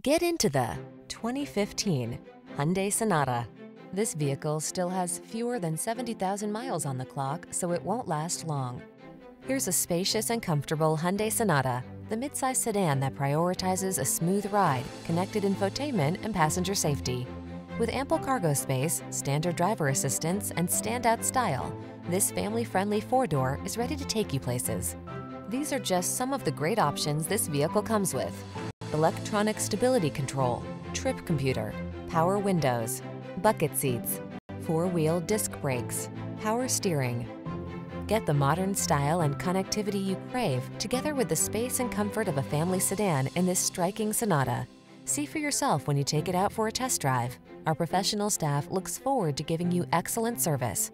Get into the 2015 Hyundai Sonata. This vehicle still has fewer than 70,000 miles on the clock, so it won't last long. Here's a spacious and comfortable Hyundai Sonata, the midsize sedan that prioritizes a smooth ride, connected infotainment, and passenger safety. With ample cargo space, standard driver assistance, and standout style, this family-friendly four-door is ready to take you places. These are just some of the great options this vehicle comes with electronic stability control, trip computer, power windows, bucket seats, four-wheel disc brakes, power steering. Get the modern style and connectivity you crave together with the space and comfort of a family sedan in this striking Sonata. See for yourself when you take it out for a test drive. Our professional staff looks forward to giving you excellent service.